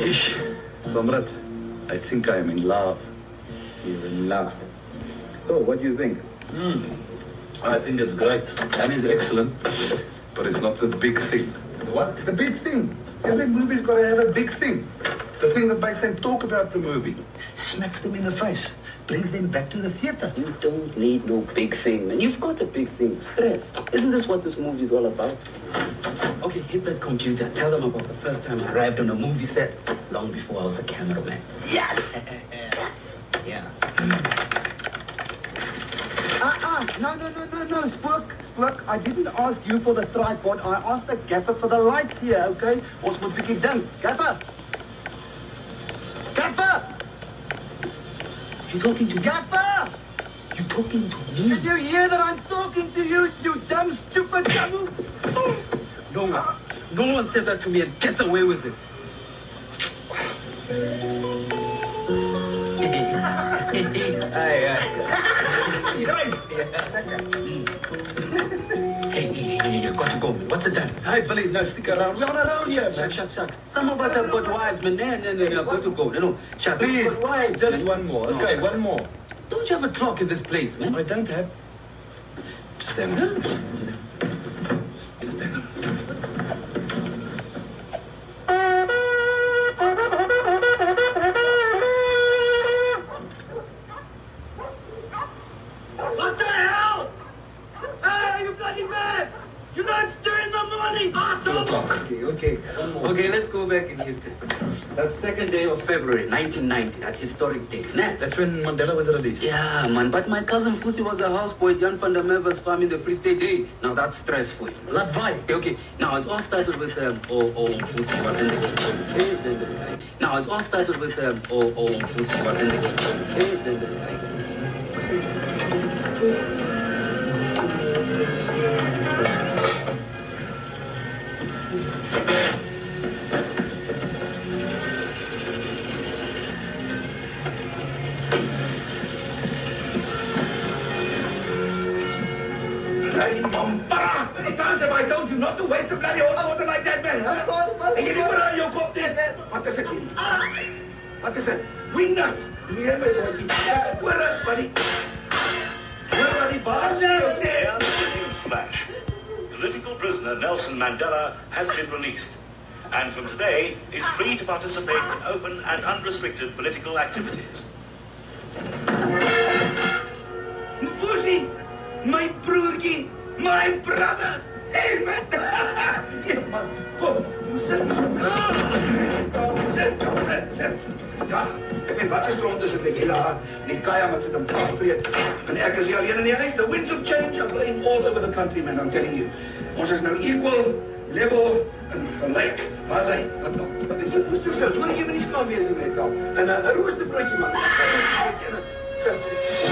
Ish. Comrade, I think I am in love. You're in lust. So, what do you think? Hmm. I think it's great. And it's excellent. But it's not the big thing. What? The big thing. Every movie's got to have a big thing. The thing that makes them talk about the movie. Smacks them in the face. Brings them back to the theater. You don't need no big thing, man. You've got a big thing. Stress. Isn't this what this movie is all about? Okay, hit that computer. Tell them about the first time I arrived on a movie set long before I was a cameraman. Yes! yes! Yeah. Uh-uh. No, no, no, no, no, Spook. Spook, I didn't ask you for the tripod. I asked the gaffer for the lights here, okay? Ons moet bietjie dink. Gaffer! Gaffer! You talking to me? Gaffer! You talking to me? Did you hear that I'm talking to you, you dumb, stupid devil? No one. No one said that to me and get away with it. Hey, hey, hey, hey, got to go. What's the time? Hey, Billy, no, stick around. We're not around here, Shucks, shucks, shucks. Some of us have got wives, man. No, no, no, no. Got to go. No, no. Shucks. Please, Got wives, just man. one more. No, Okay, shucks. one more. Don't you have a clock in this place, man? I don't have. Just hang on. o'clock. Okay, okay. Okay, let's go back in history. That second day of February 1990, that historic day. Nah? That's when Mandela was released. Yeah, man. But my cousin Fusi was a houseboy at Jan van der Merwe's farm in the Free State. Hey, now that's stressful. That vibe. Okay, okay. Now it all started with, um, oh, oh, Fusi was in the kitchen. Now it all started with, um, oh, oh, Fusi was in the kitchen. Hey, then. Wingnuts! Nee, my boy. Dis oor het, buddy. Hoor wat die baas sê. Prisoner Nelson Mandela has been released and from today is free to participate in open and unrestricted political activities. Mfusi! My broertjie! My brother! Ja, man. Kom, sit. Sit, sit. Ja, ek weet wat se grond is dit met julle aan. Die kaya wat sit te vreet. En ek is hier alleen in die huis. The winds of change are blowing all over the country, man. I'm telling you. Ons is nou equal, level en gelyk. Maar sy, wat wat is dit? Hoe stel jy? Hoe jy nie skaam wees met al. En 'n roosterbroodjie man. 'n Roosterbroodjie en 'n